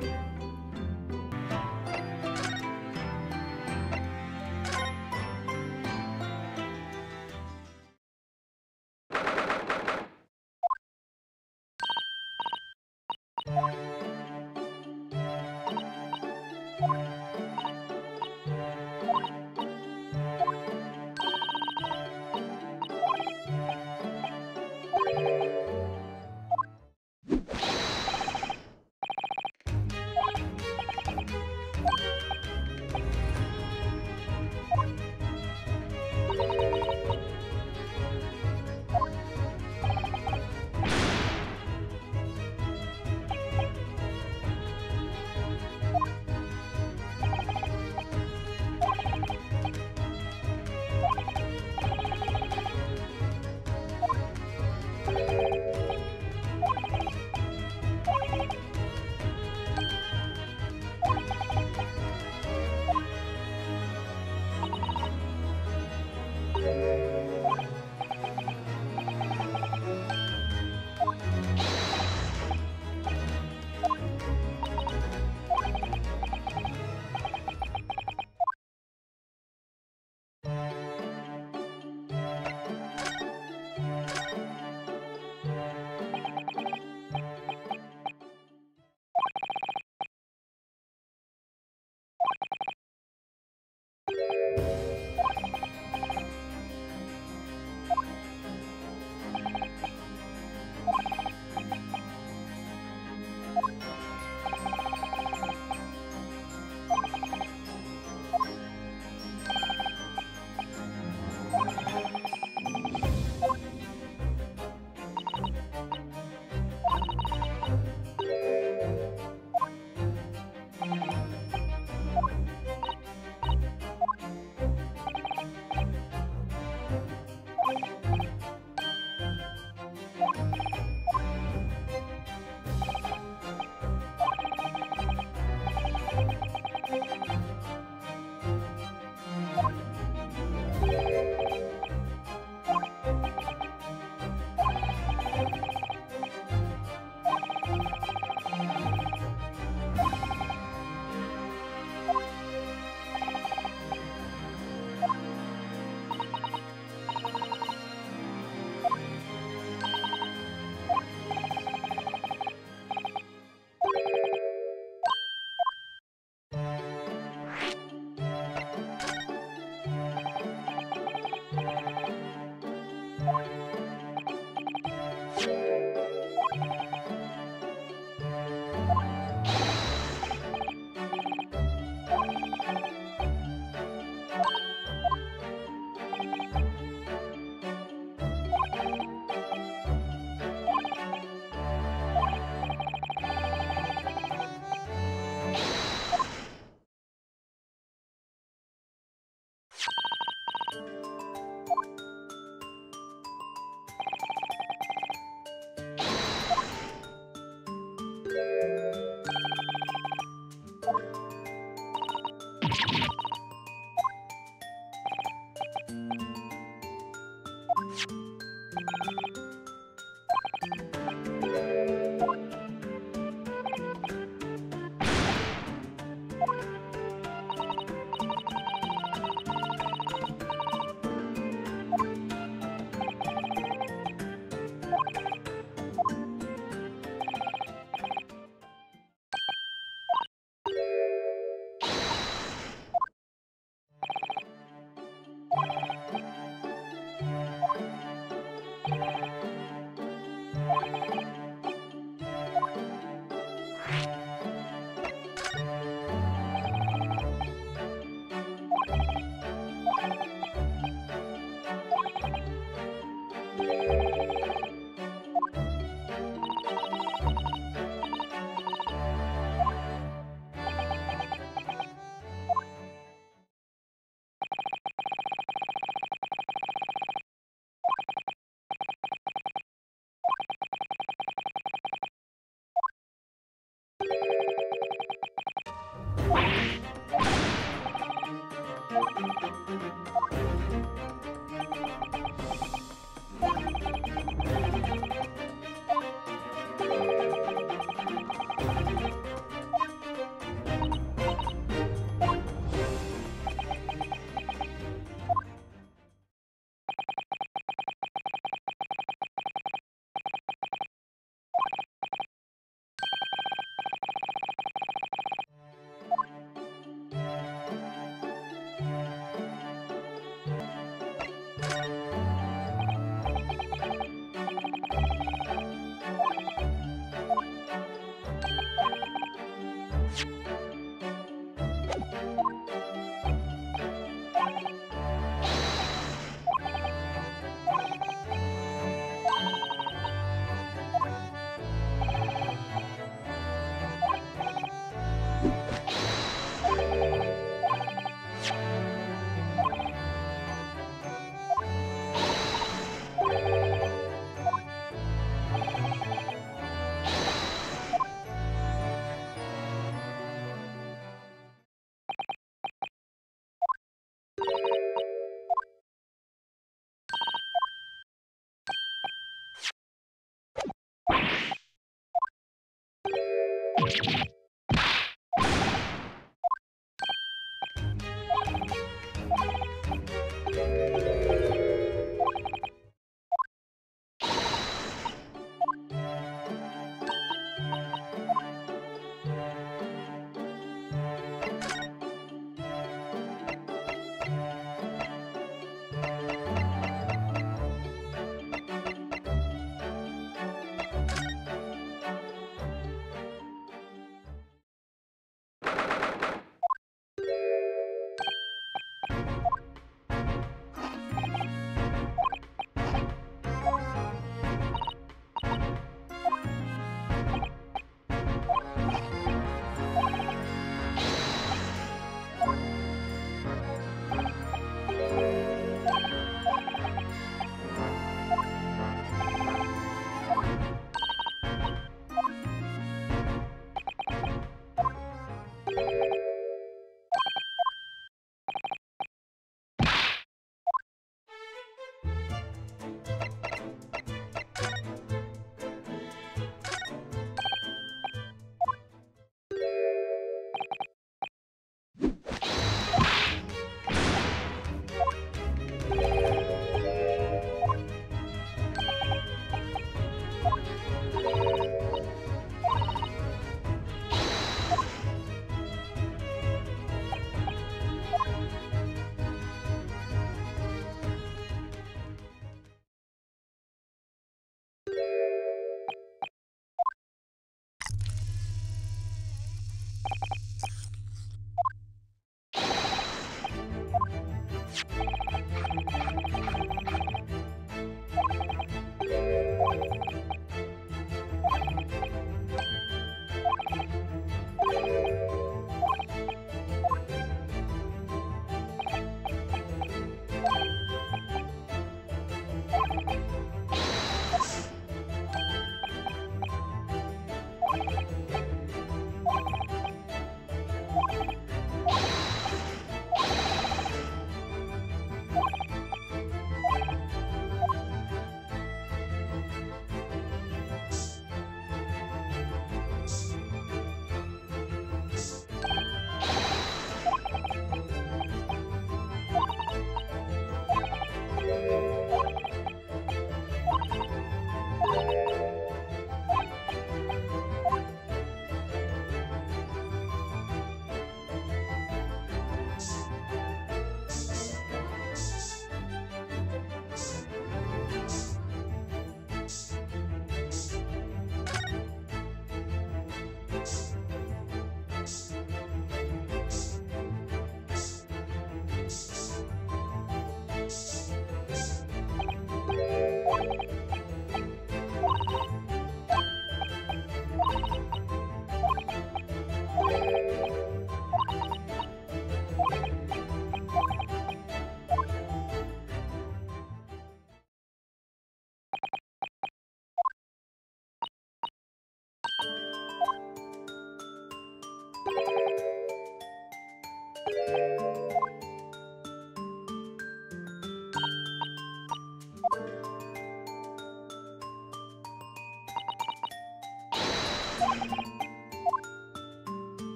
you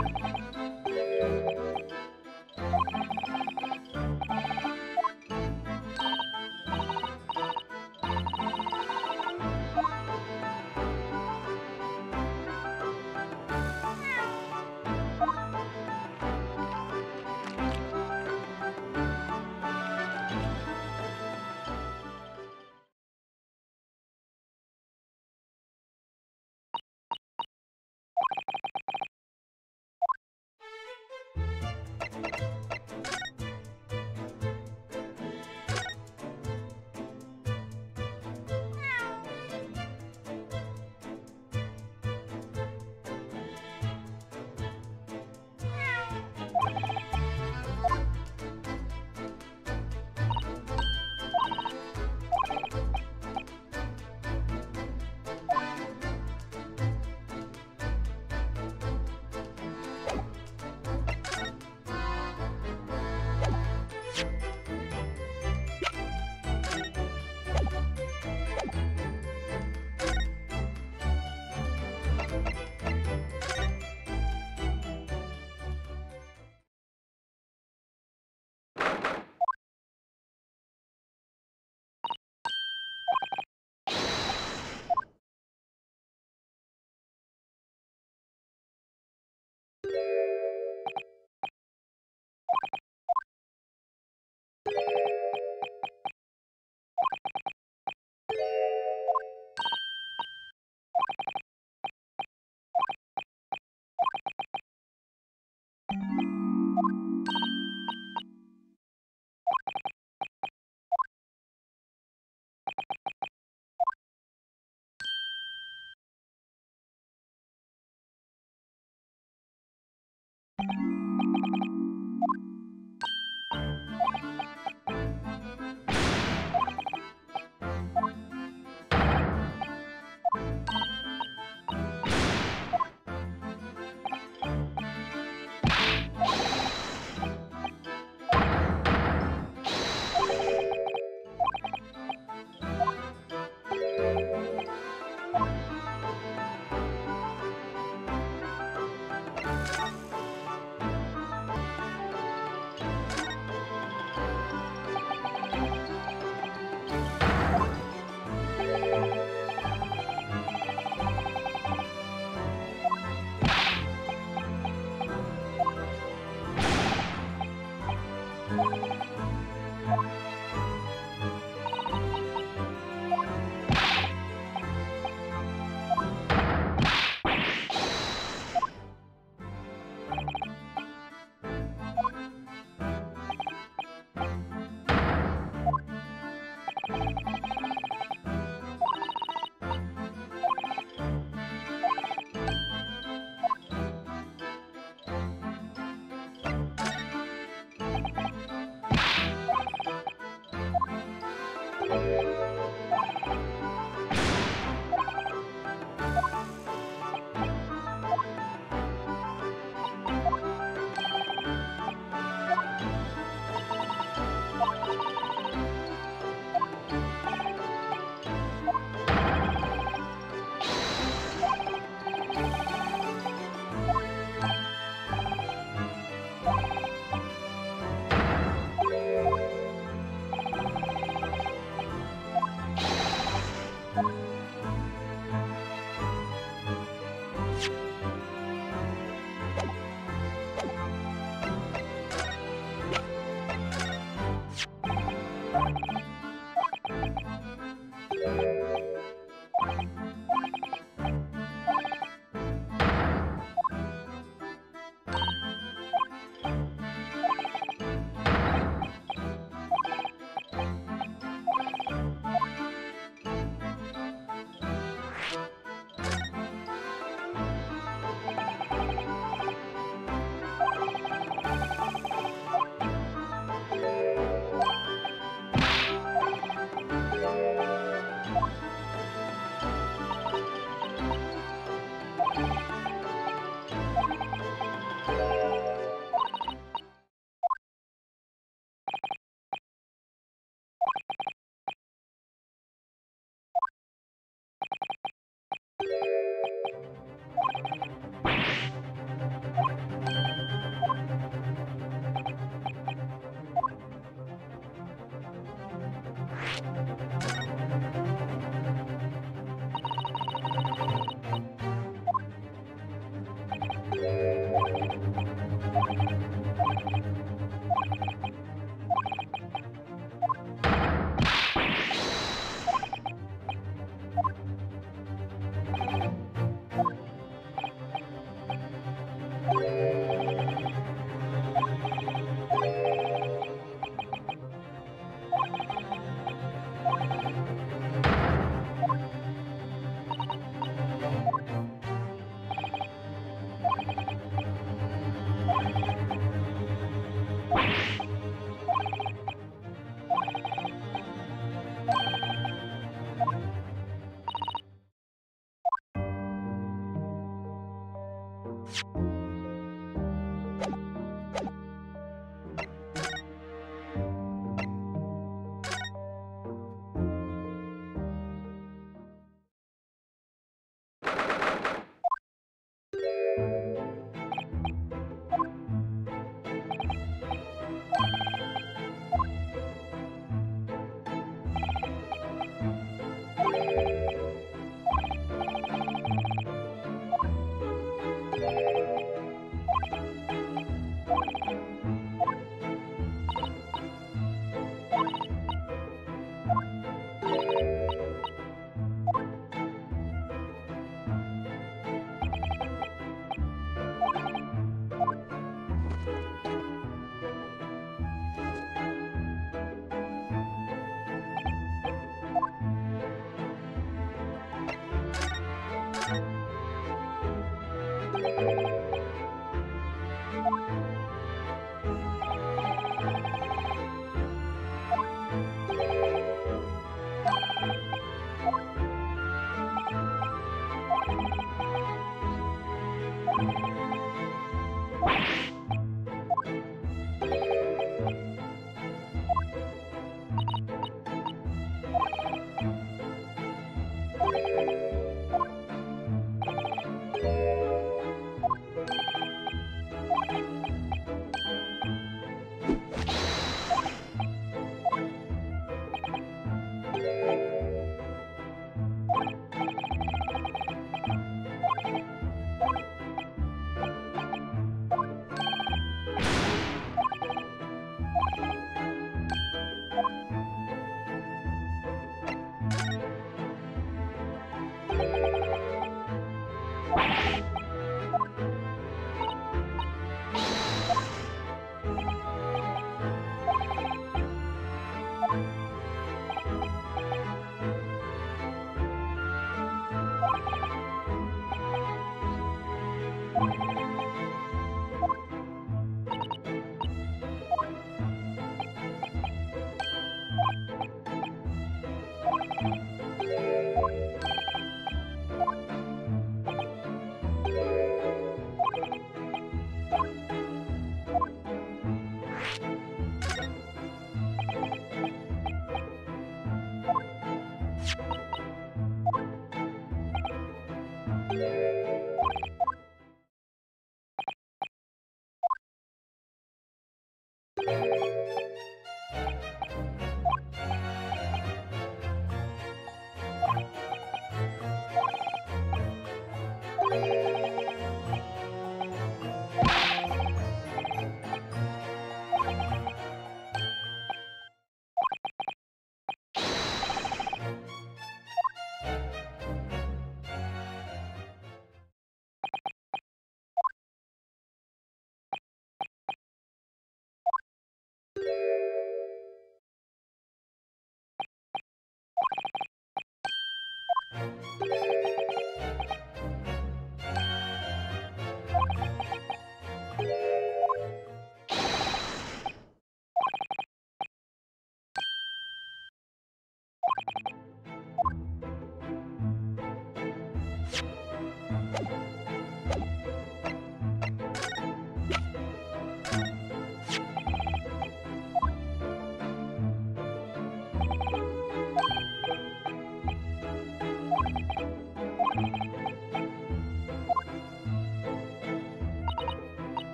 うん。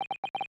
ハハハハ!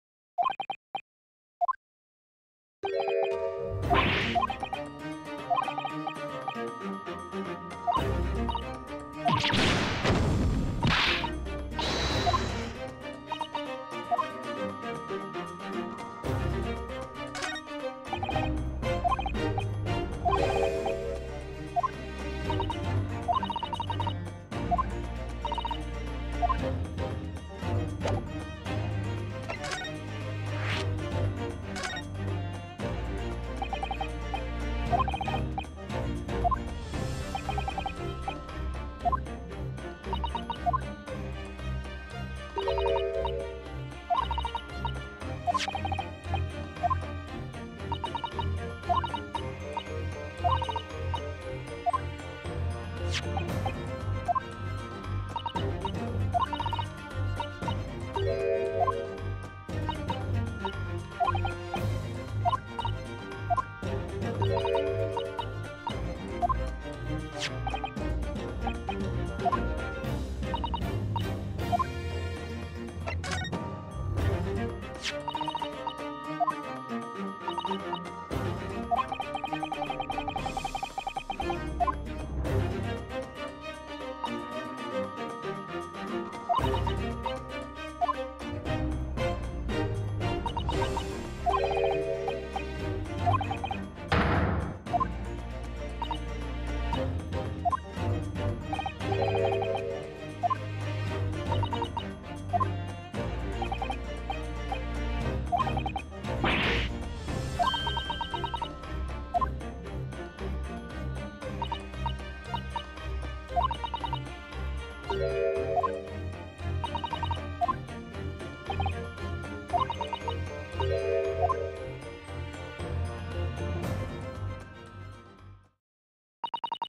あ!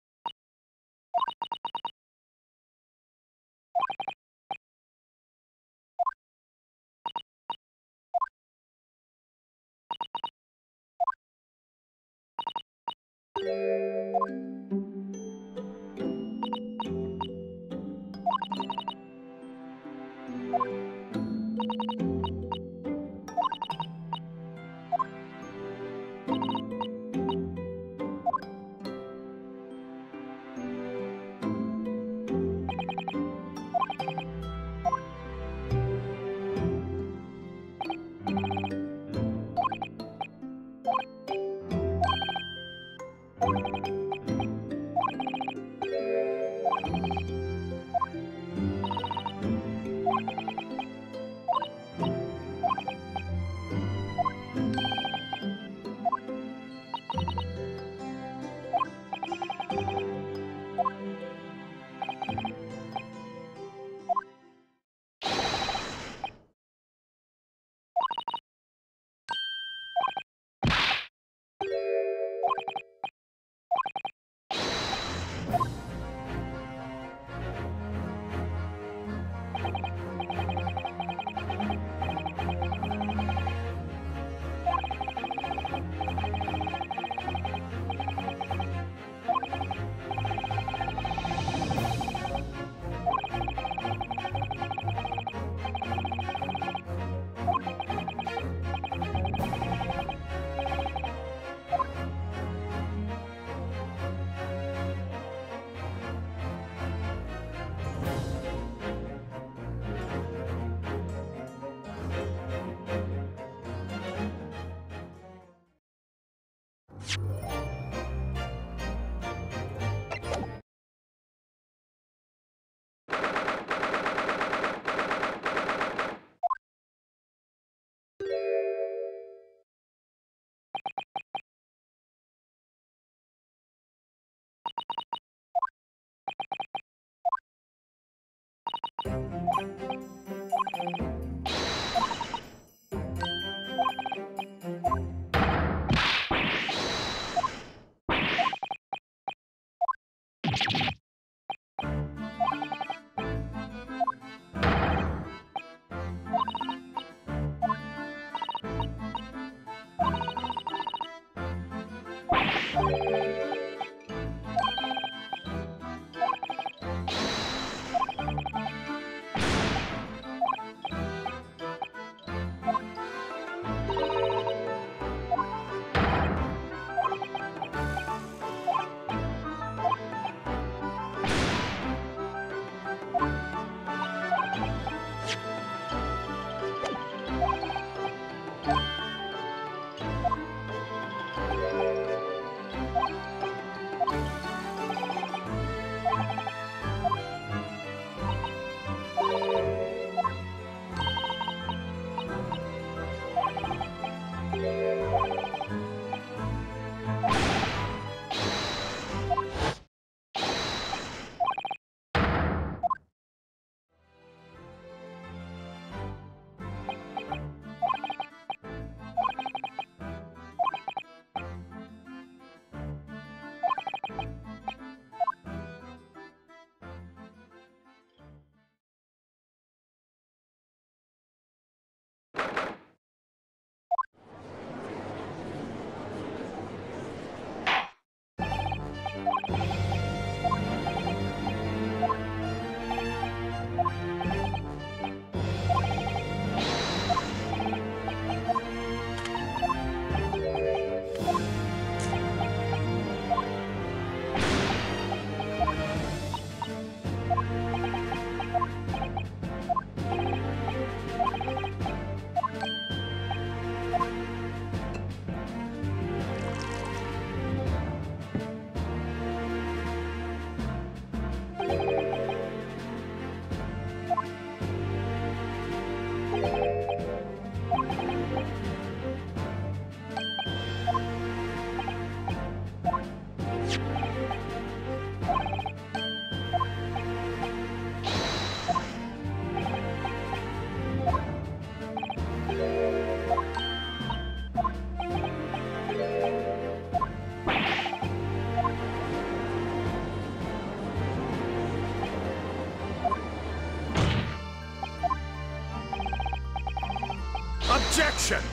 Objection!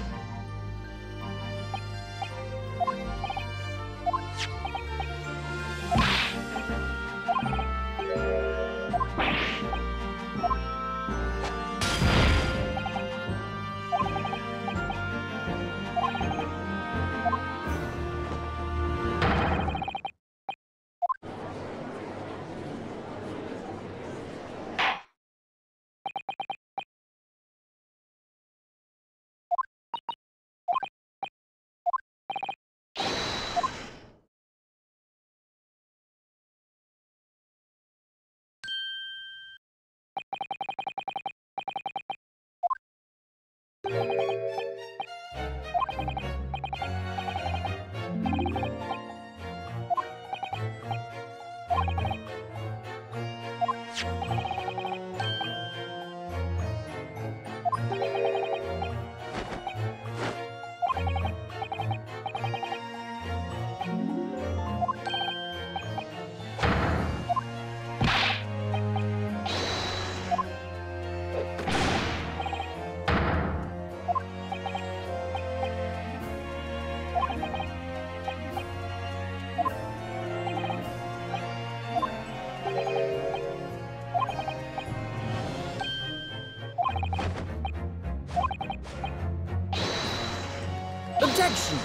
protection.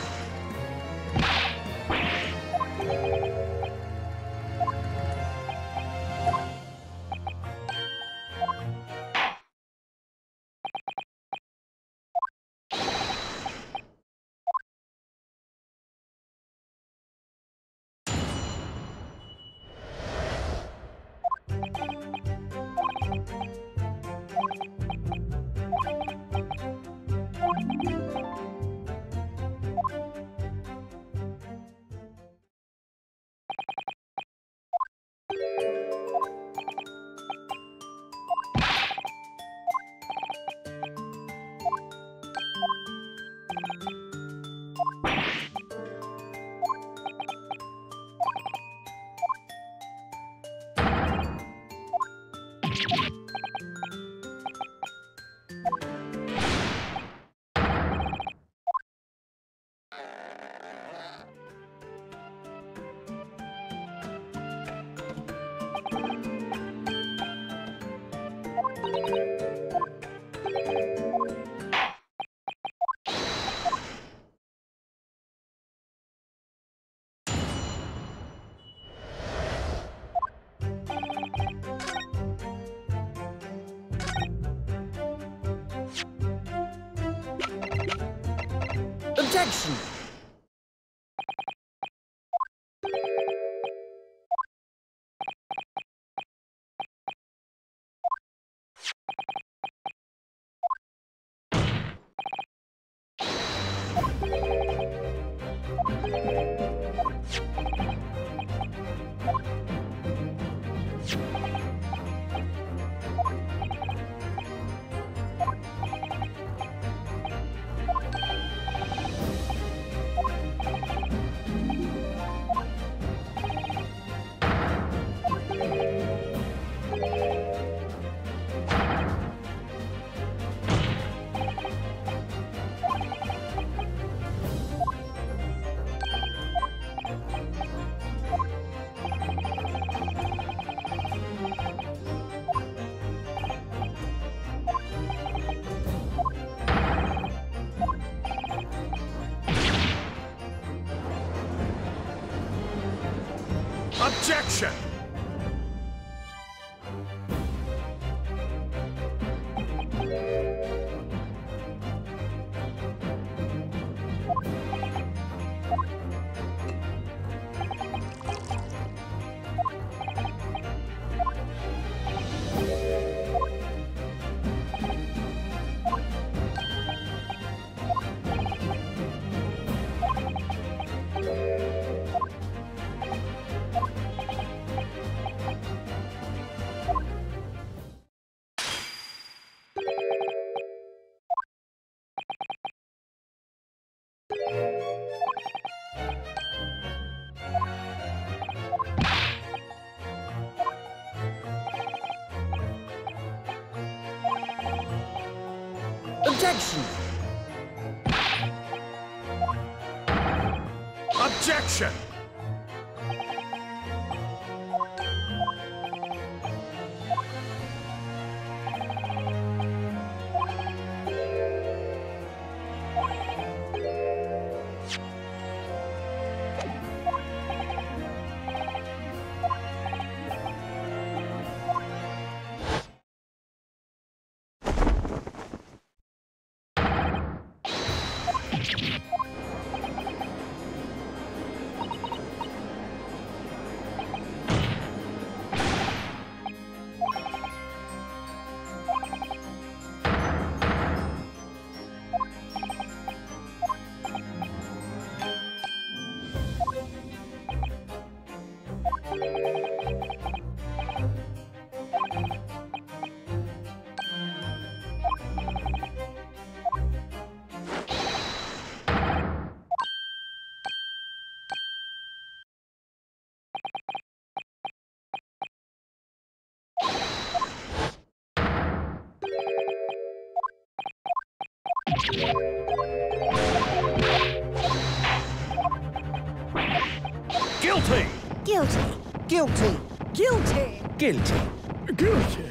protection. Objection! Guilty! Guilty. Guilty! Guilty!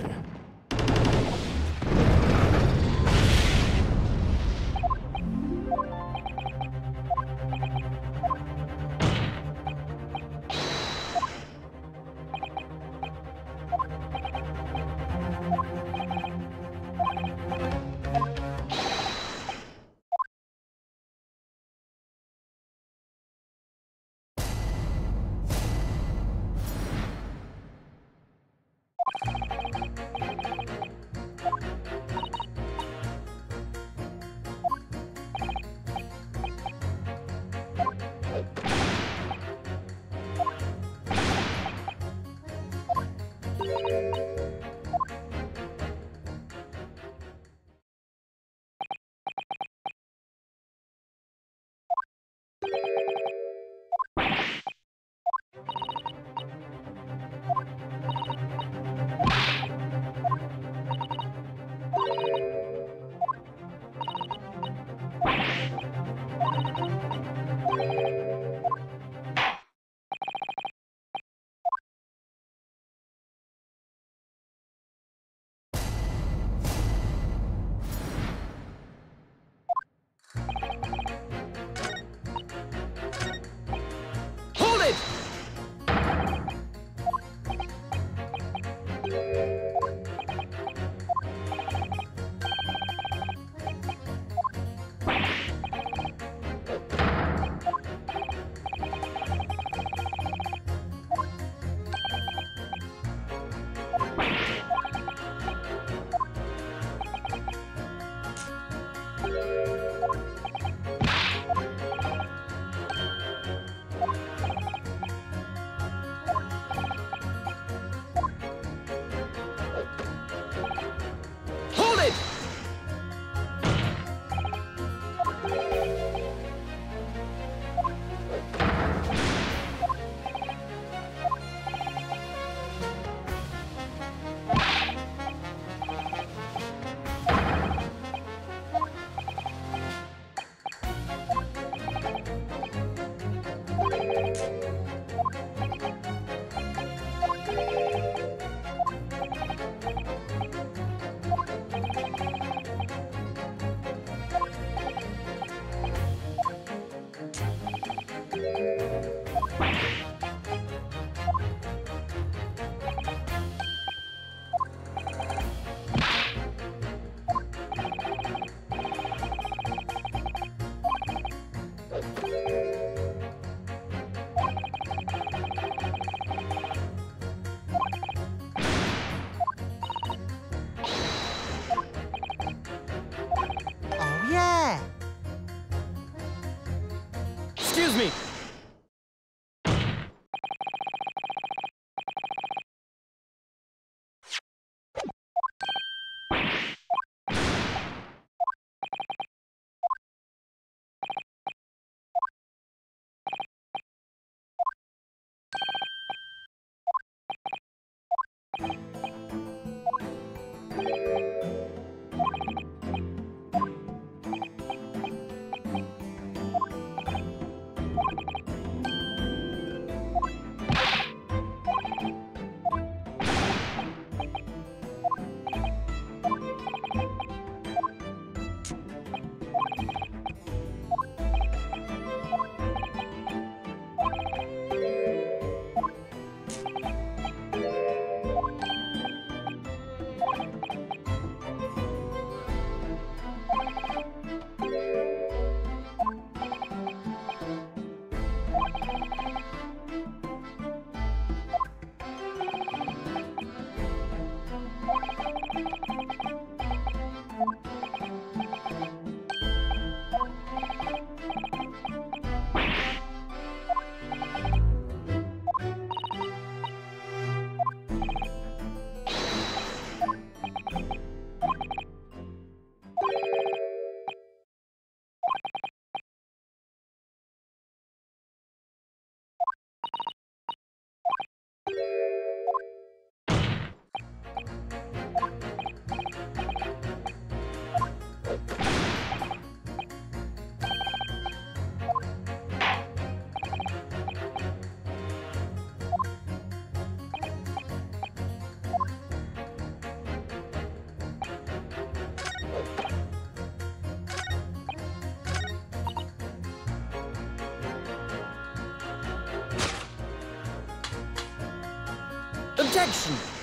Me. Injection.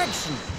protection.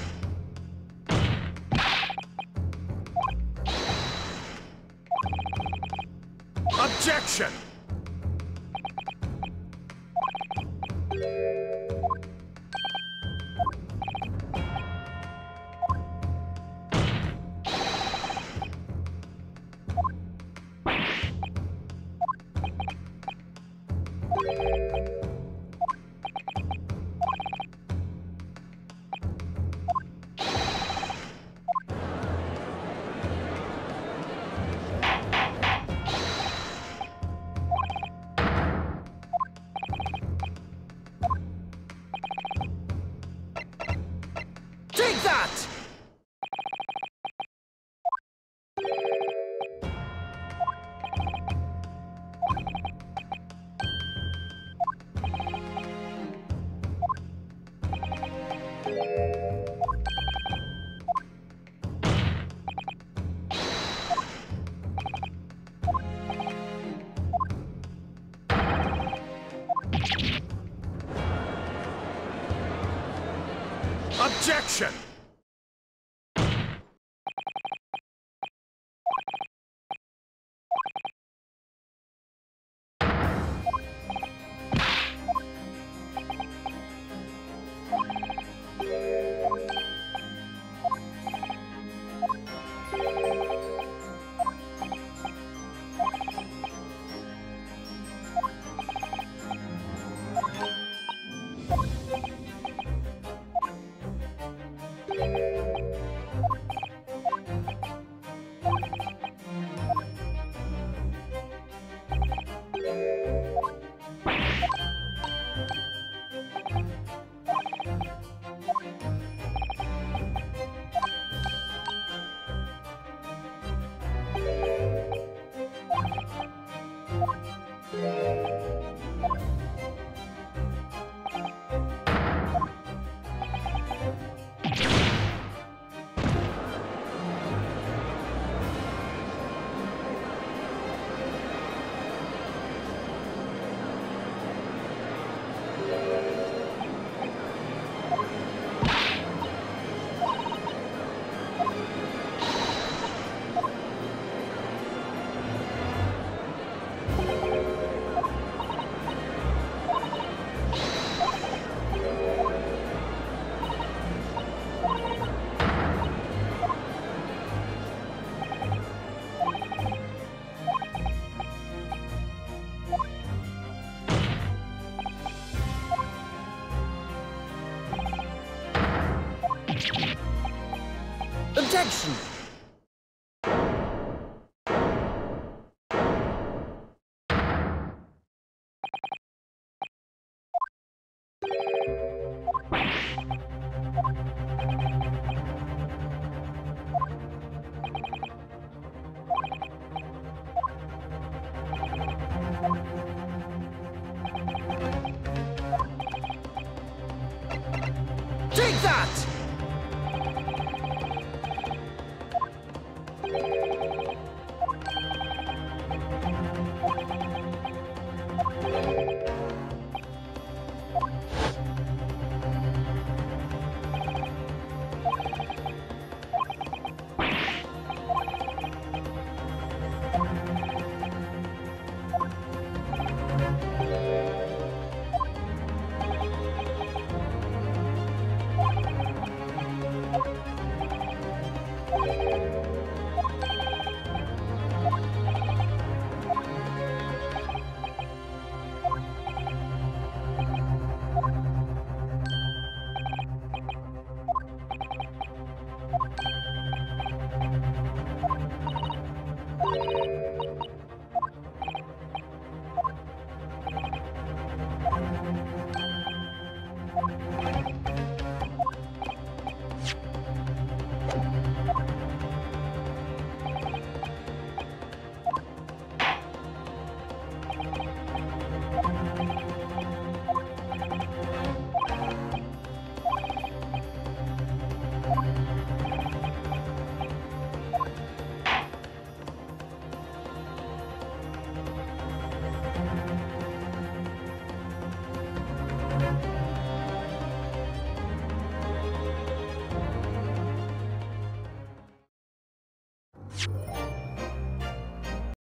protection.